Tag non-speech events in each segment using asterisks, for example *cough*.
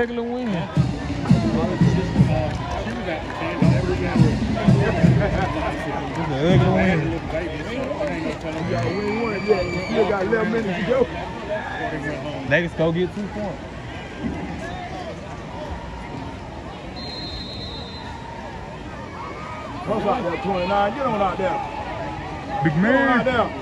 ugly win. It's an ugly win. One yet. You still got 11 minutes to go. They can go get two points. Out there, 29? Get on out there. Big Get on out man.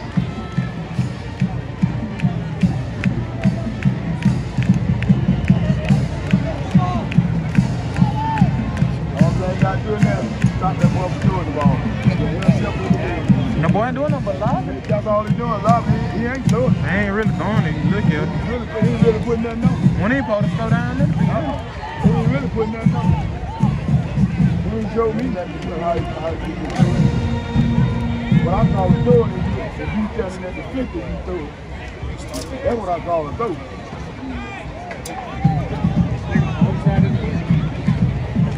that, that doing the ball. Yeah, simple as it is. No boy ain't doing nothing but lobby. That's all he doing. Love, he, he ain't doing. it. I ain't really throwing it. Look here. He really, he ain't really putting nothing on. When he supposed to slow down this Uh-uh. He ain't really putting nothing on. He ain't showed me nothing. How he, how he do it. What I call it doing is if you telling at the 50, you throw it. That's what I call a throw.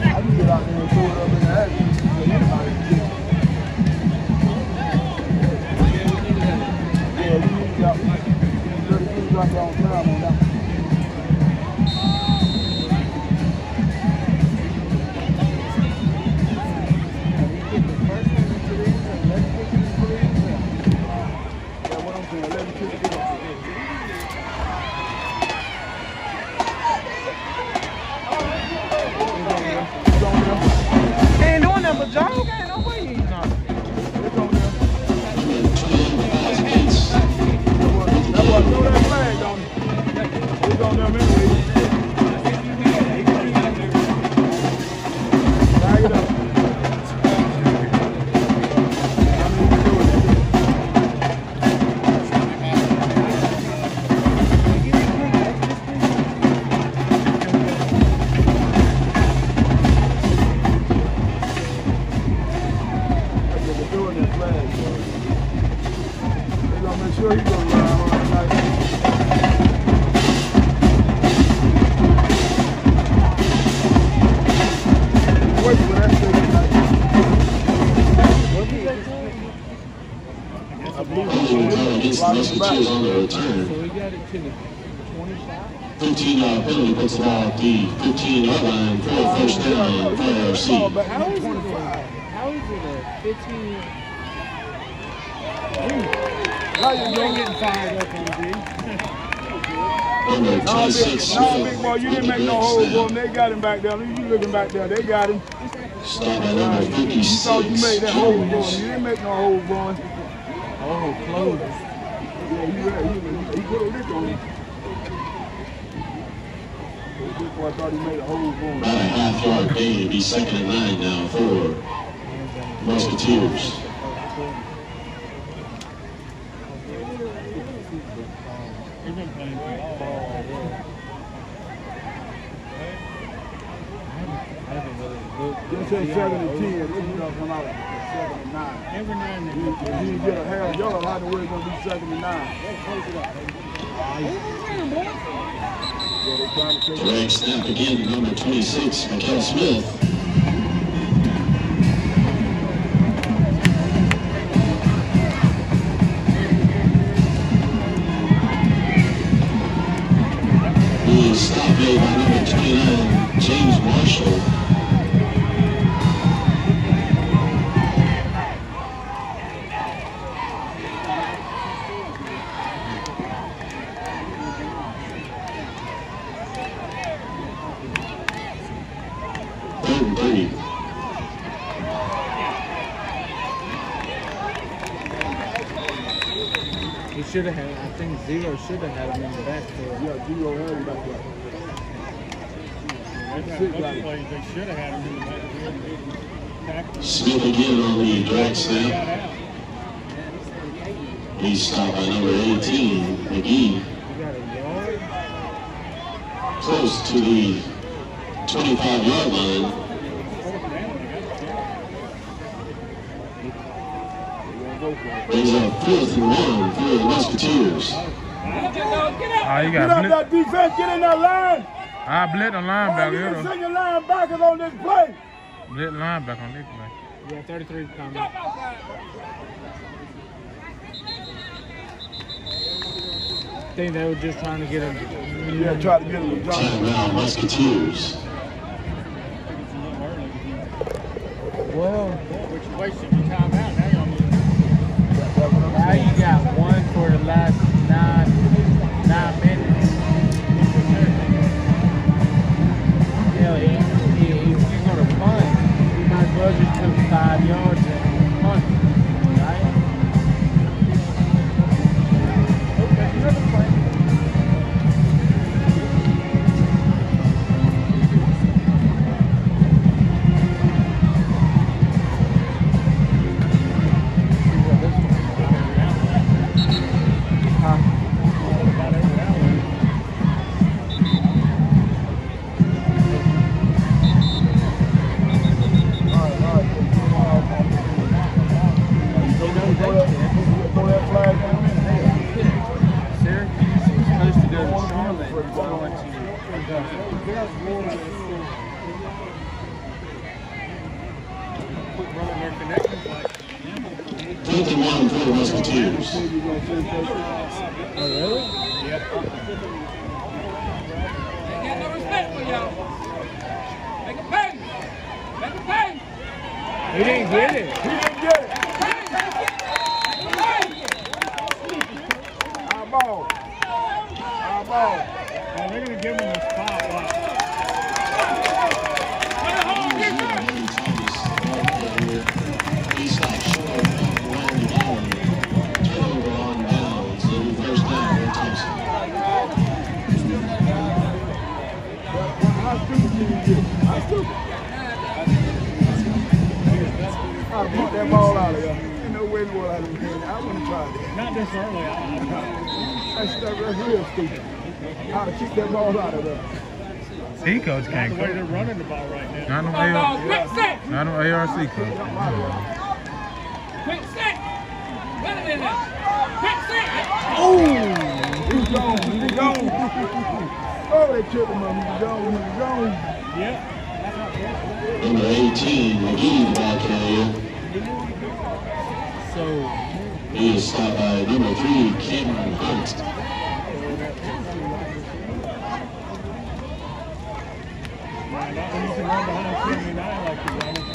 I can get out there and throw it up in the air. Drop it on time on that. Yeah, what against the Rock the back. Musketeers on the return. 15 yard penalty puts the ball at the 15 yard line for a first down for AFC. How is it? How is it a 15? Now you You're getting fired up, MG. Number No, big, no, big boy, you didn't make no back hole for snap. him. They got him back there. You looking back there. They got him. Stop by number You thought you made that hole for him. You didn't make no hole for him. Oh, close. Yeah, he, he, he, he put a lick on him. This boy thought he made a hole for him. About a half yard gain. It'd be second and nine now for Musketeers. They've been playing good ball all. I haven't really looked. They say seven and ten. This is gonna come seven and nine. Every and If you- get a half yard, how the way it's gonna be second and nine? Yeah, they trying to take it. Drag snap again to number 26, Mikel Smith. Stopped made by number 29, James Marshall. The backfield. Yeah, zero hand back there. They got Six other got it. plays, they should have had him in the backfield. Tackle. Smith again on the drag snap. out. He's stopped by number 18, McGee. You got a yard? Close to the 25 yard line. Fourth down, they got the Brings up fourth and one for the Musketeers. Oh, you Get got up blitz. that defense, get in that line. I blitz on Why linebacker you can send your linebackers on this play? Blitz linebacker on this play. Yeah, 33 coming. I think they were just trying to get him. Yeah, try to get him to drop. Timeout Musketeers. Well, Which wasted your time out now. now you got one for the last Oh, Ain't got no respect for y'all. Make it pay. Make it pay. He didn't get it. Try this early. I, I, That's, that's real stupid. I'd have kicked that ball out of there. C coach can't the way they're running the ball right now. Not no Come on, AR, quick set. not no ARC coach. Quick set. Run it in there. Quick set. Oh! He's gone. He's gone. oh, they tripped him up. He's gone. He's gone. Yep. Number 18, McGee, the ball carrier. So He is stopped by number three, Cameron Hunt. Man, not when you can run behind 79 like you're running.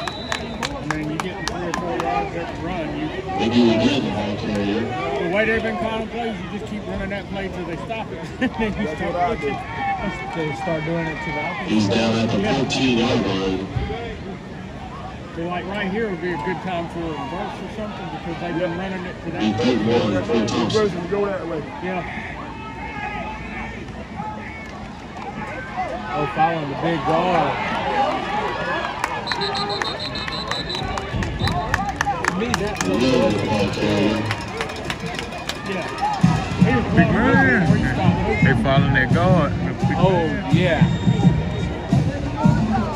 I mean, you get three or four yards run. You, McGee again, the ball carrier. the way they've been calling plays, you just keep running that play till they stop it. *laughs* and then you That's start what I pushing. do. to start doing it to the offense. He's down at the 14 yard line. So like right here would be a good time for a reverse or something because they've been running it to He that. put for Reverse and go that way. Yeah. Oh, following the big guard. To me, that Miller, the ball carrier. Yeah. Big blowing before he man. They following that guard. Oh yeah.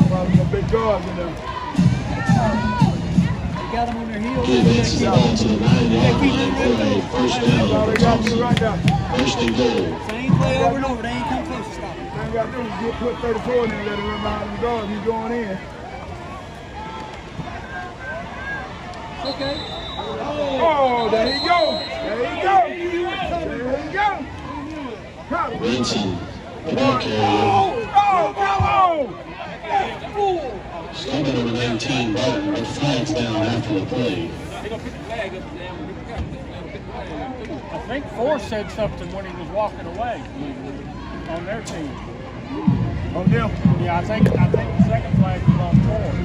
Probably the big guards in there. Got him on their heels. He advances the ball to the nine yard line for a first down they for got to do Thomson. First and goal. Same play over and over. They ain't come close to stopping. All you got to do is get put 34 in there and let him run behind the guards. He's going in. Okay. Oh, there he go. There he go. There he go. Come on. Renson, the ball carrier. Oh, oh, come on. Still got number 19, Barton, but flags down after the play. They gonna pick the flag up there. We got to pick the flag. Pick the flag up. I think Four said something when he was walking away on their team. On them. Yeah, I think I think the second flag was on Force.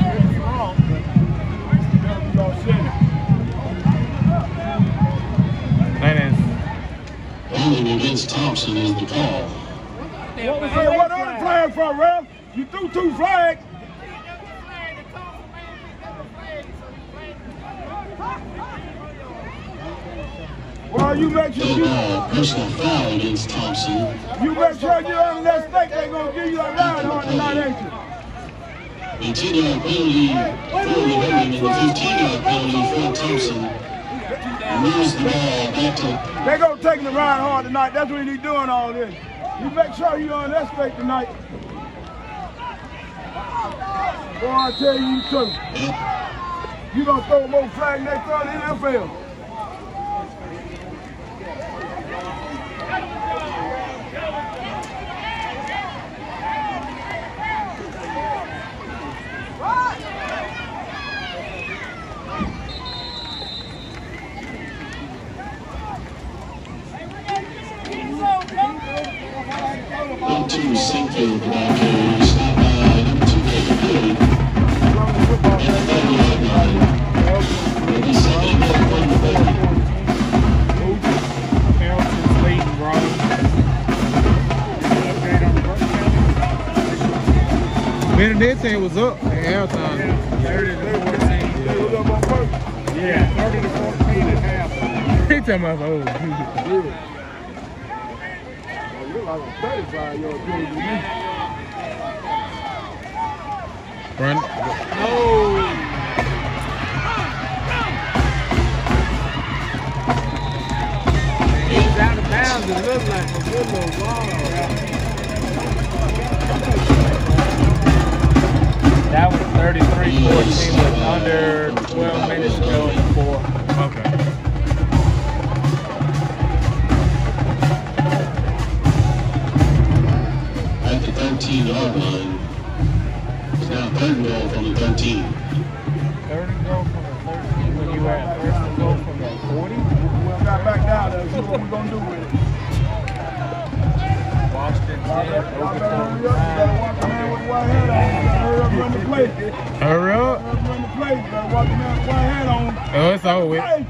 Could be wrong, but He's on center. That is Holding against Thomson is the call. What was Hey, the what red other flag? flag from, Ralph? You threw two flags. Well, you make sure Big you, uh, ball, personal foul against Thomson. you make sure you're on that stake. They're gonna give you a ride on tonight, ain't you? The 10 yard penalty for Liberty and the 15 yard penalty for Thomson. Moves the ball back to They go taking the ride hard tonight. That's what he's doing all this. You make sure you on that straight tonight. Boy, I tell you, you. You gonna throw more flag next in the NFL. Number two Sinkfield ball carrier. Stop by number two Baker At the 30 yard line. It'll be second and goal for Liberty. Hamilton's leading Rome. Update on the first down. Benedictine was up at halftime. Yeah, 30 to 14. They was up on purpose. Yeah, 30 to 14 at half. *laughs* He talking about. Oh, like a 35 year old kid to me. Run. He's out of bounds. It looks like a good little ball. That was 33-14 with under 12 minutes to go in the fourth. Okay. At the 13 yard line. It's now third and goal from the 13. Third and goal from the 13 when you were at first and goal from the 40. Well, got back down there. See what we're gonna do with it. Boston 10, Y'all better overtime hurry up. You better time. watch the man with the white hat on. You better hurry up, run the play. Hurry up. Hurry up, run the play. You better watch the man with the white hat on. Oh, it's over with. Hey! Time out. Timeout Thomson. Early snap. Lakeside 21, Aiken, South Aiken 7. You had half. First down, three and a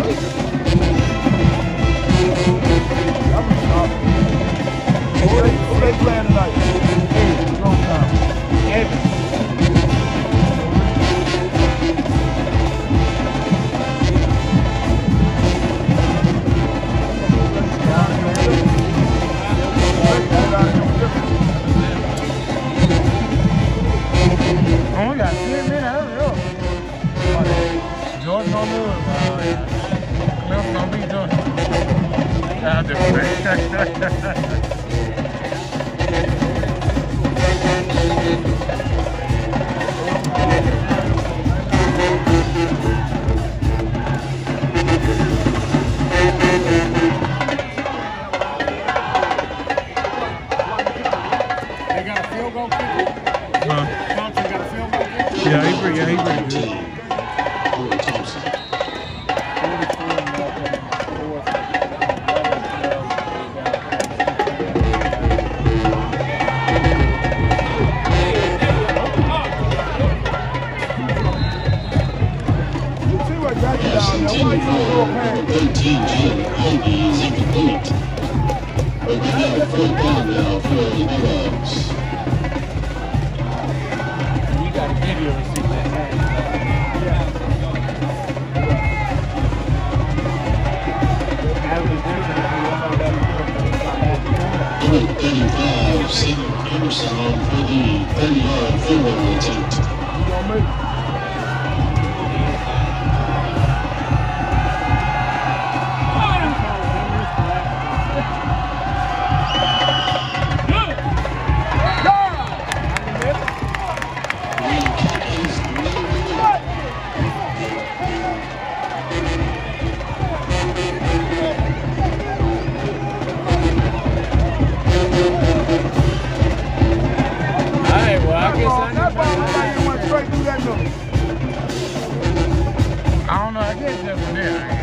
I don't know. I guess that's from there.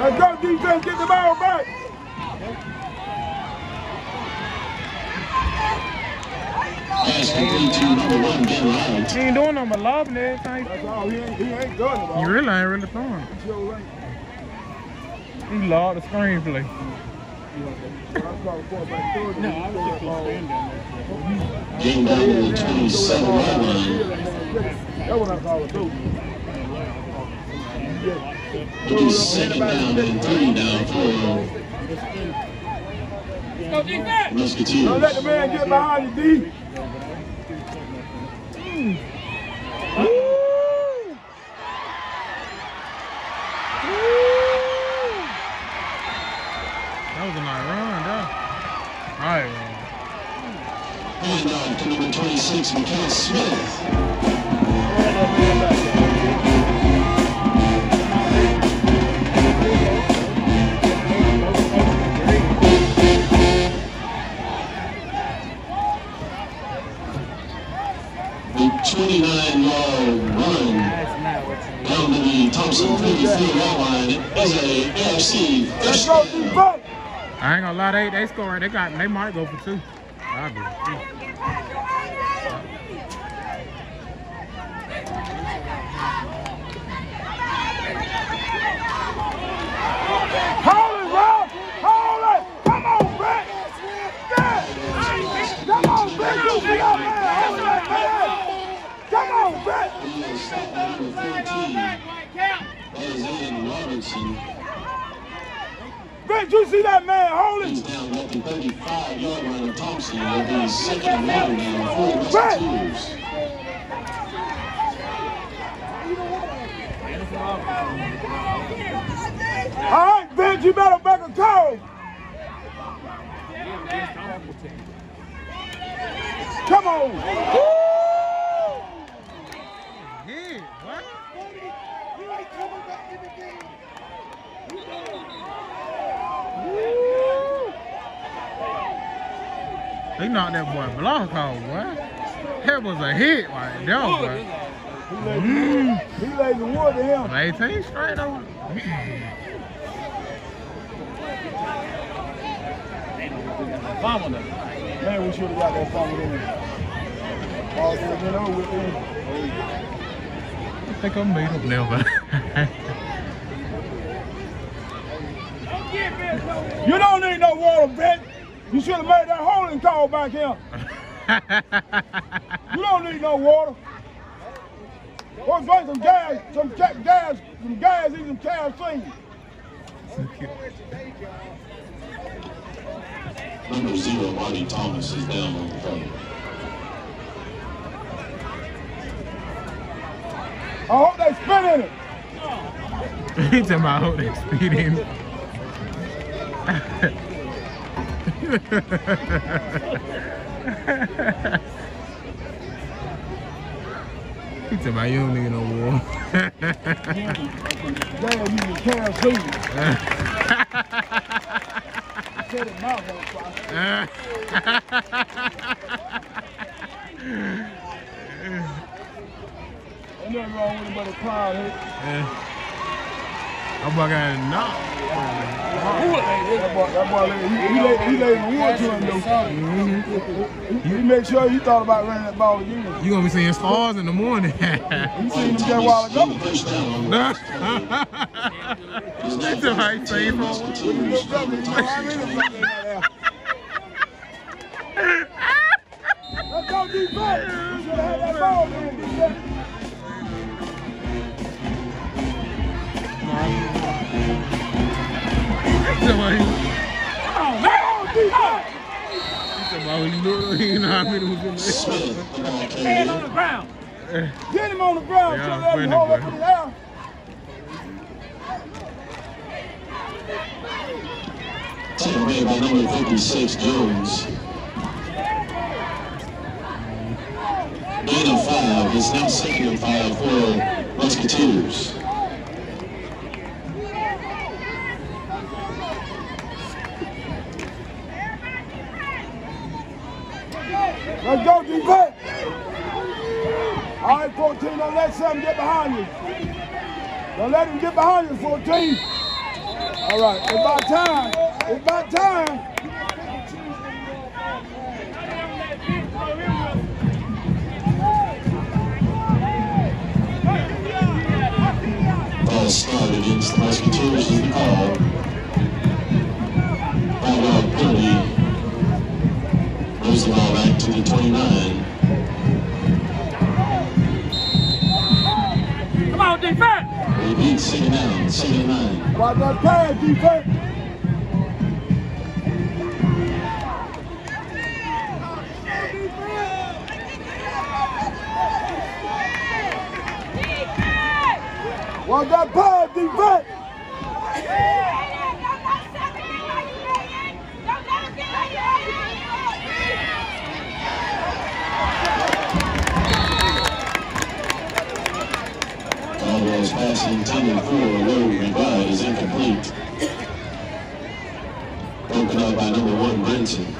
Let's go, defense. Get the ball back. He ain't doing no lob and everything. That's all. He ain't, he ain't doing it. You really ain't really throwing. He lobbed the screenplay. no, Game down to the 27 yard I call it, too. Yeah be second down and three down for Go defense. Musketeers. Don't let the man get behind you, D. Let's go, defense. I ain't gonna lie, they they score. They got. They might go for two. I'll. Hold it, Rob. Hold it. Come on, Brett. Come on, Brett. You see that man. Hold that man. Come on, Brett. He is stopped by number 13, Isaiah Robertson. Brett, you see that man. Hold He's down at the 35 yard line of Thomson. Will be second water down for the Musketeers. All right, Vince, you better back a call. Come on. Yeah. What? They knocked that boy block off, boy. That was a hit right there, boy. He laid, mm. he laid the wood to him. 18 straight over. Man, we should have got that fumble in. Ball should have been over with him. I think I'm made up now, but. You don't need no water, Vince. You should have made that holding call back here. *laughs* You don't need no water. What's like some gas, some ca- gas, some gas, eat some kerosene. Number zero, Marty Thomas, is down on the play. I hope they spin in it. *laughs* he talking about hope they speed in. *laughs* he talking about you don't need no war. Kerosene. Set his mouth on fire. Ain't nothing wrong with him but a cloud hit. I'm about to knock. That boy, that boy, he, he, laid, he laid the wood to him though. He, he made sure he thought about running that ball again. You You gonna be seeing stars in the morning. He seen him that while ago. Getting first down on That's That's the right thing for Let's go defense. Should have had that ball then, *laughs* there. Smith, the ball Hand on the ground. Get him on the ground. Yeah, so I'm let winning, hold up boy. in the air. Taken away by number 56, Jones. Gain of five is now second and five for Musketeers. let him get behind you. Don't let him get behind you, 14. All right, it's about time. It's about time. Ball spotted against the Musketeers is called. Watch that pass, defense. Watch that pass, defense. Pass intended for a low revive is incomplete. Broken up by number one, Brinson.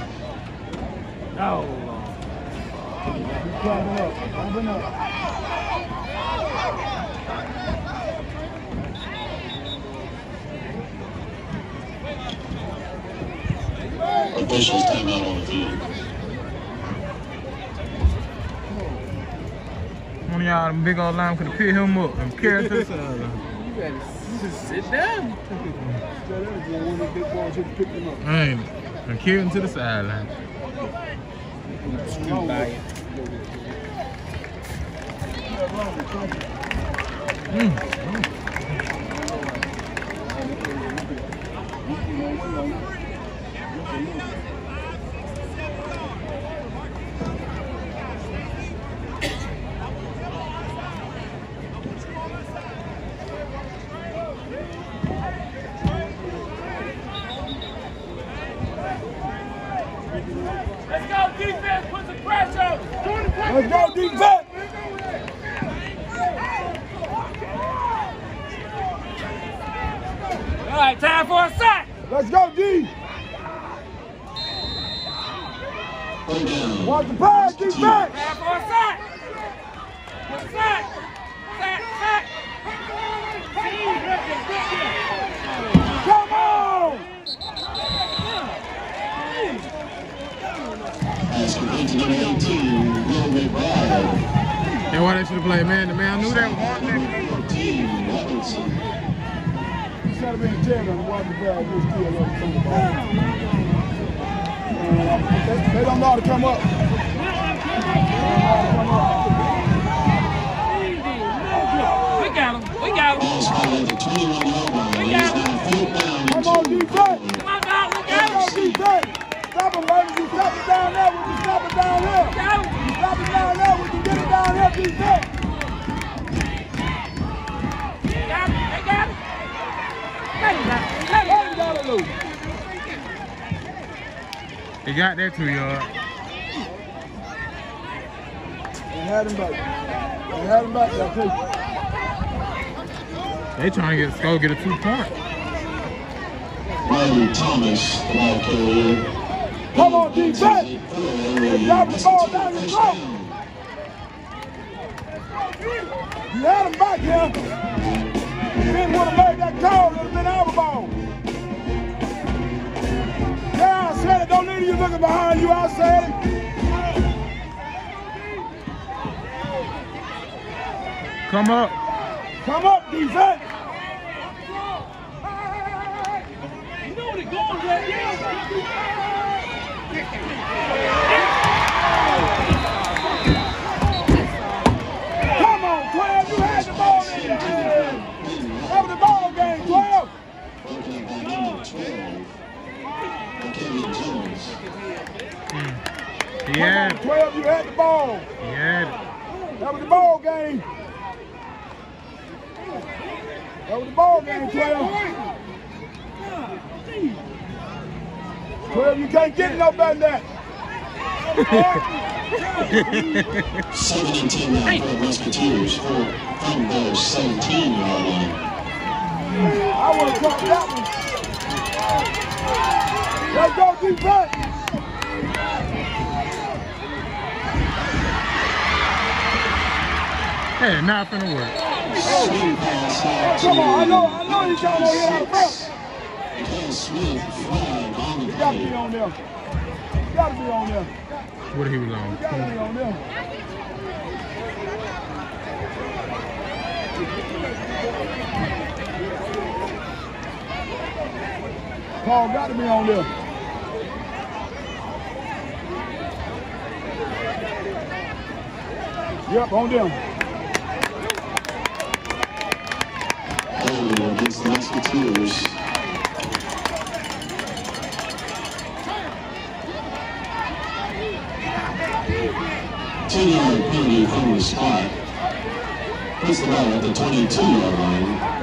Oh, Climbing up, climbing up. Officials timeout on the field. One of y'all, them big old line could have picked him up and carried to the sideline. you better sit down. Tell them again, when they big boys should pick them up. Ain't it? And carried him to the sideline. Scoot by you. Let's go, defense. Put some pressure. Let's go, defense. All right, time for a sack. Let's go, D. Watch the pass, defense. Time for a sack. Sack. Sack, sack. Come on. Pass complete to number 18, Will McBride. That's why they should have played man to man. I knew that was one thing. 14, Robinson. Instead of being and watch the pass, just still up on the ball. Uh, they, don't know how to come up. They don't know how to come up. We got him. We got him. Ball spotted at the 21 yard line. It is now fourth down and Come on, two. defense. Come on, dog. We Come on, him. Stop him, baby. You stop it down there. Would you stop it down there? Got him. Stop it down there. Would you get it down there, defense? Got him. They got him. Let him down. Let him Hey, down. you gotta lose. He got that two yard. They had him back. They had him back there, too. They trying to get score, get a two point. Riley Thomas, the ball. Come on, defense. They dropping the ball down your throat. You had him back here. Didn't want to make that call. It would have been Don't need you looking behind you. I said it. Come up. Come up, defense. You know what it goes right Come He had it. 12. You had the ball. He had it. That was the ball game. That was the ball game, 12. 12, you can't get no better than that. Seven and ten now for Musketeers from their 17 yard line. I want to talk that one. Let's go defense. Hey, not finna work. Come on, I know, I know you trying to hit out of bounds. Ken Smith flying on the You got to be on there. You got to be on there. What he was on? You got to be on there. Paul got to be on there. Yep, on them. Oh, against Musketeers. Two-yard penalty from the spot. Puts the ball at the 22-yard line.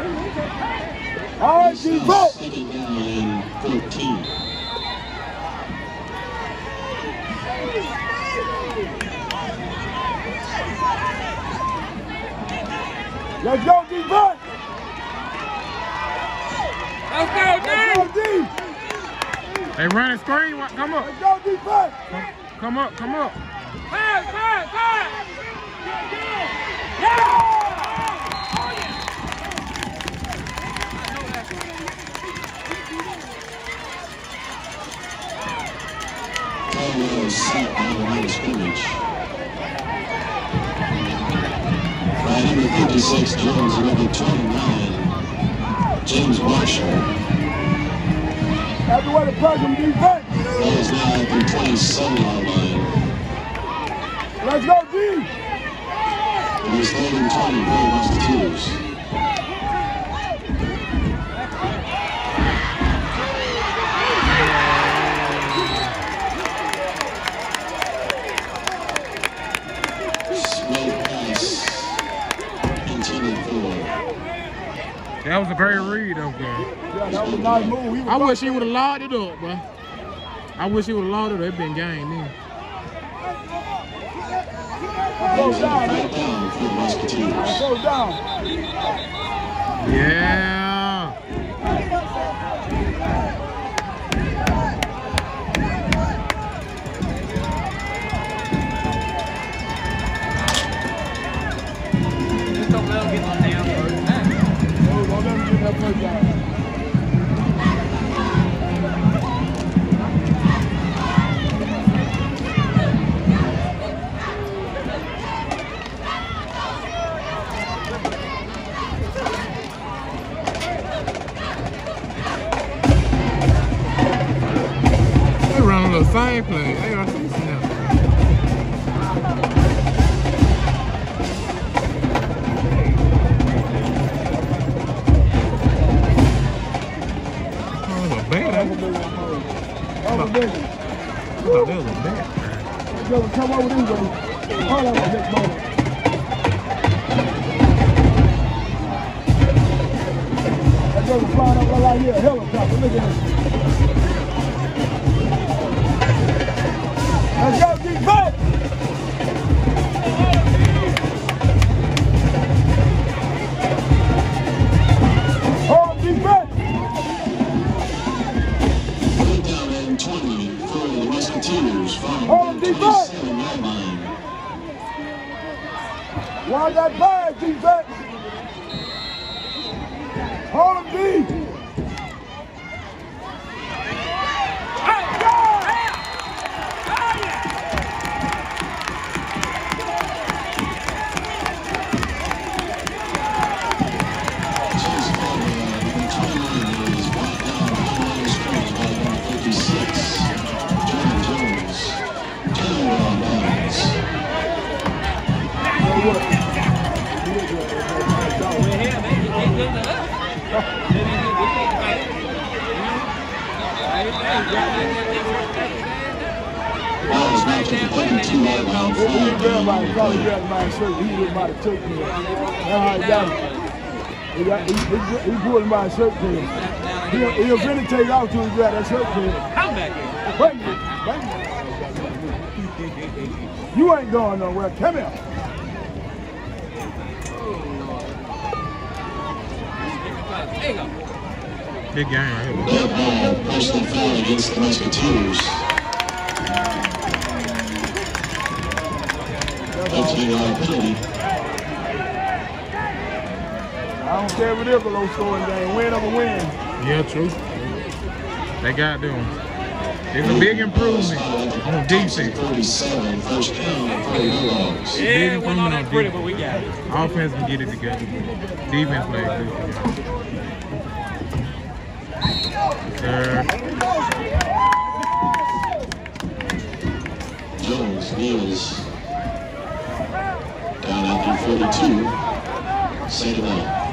All right, defense. Second down and 14. Let's go, defense. Let's go, Let's go, D! D. They running screen. Wa- Come up. Let's go, defense. Come up. Come up. Pass, pass, pass! Yeah! Caldwell is sacked by the line of scrimmage. Right number 56, Jones, number 29, James Marshall. After what the pressure, defense. Ball is now at the 27-yard line. Let's go, D. It is third and 20 for the Musketeers. Slow pass That was a great read over there. Yeah, that was nice move. Was I wish he would have locked it up, bro. I wish he would have locked it up. It been game then. Slow down, man. Let's go, defense! Hold defense! Third down and 20 for the Musketeers from him, defense. 27-yard. Why that bag, defense? Hold him deep. Probably grab my shirt, he about to take me. He got. He, got, he, he, he pulled my shirt him. He'll, he'll take off till he grab that shirt him. Come back here. You ain't going nowhere. Come here. There you go. Big game right here. Dead ball, personal foul against the Musketeers. 15-yard penalty. I don't care if it is a low scoring game. Win over win. Yeah, true. They got them. It's a big improvement on defense. 37, first down, and 30 yards. Yeah, it wasn't all that pretty, but we got it. Offense can get it together. Defense plays good. Jones kneels down the 42. Second out.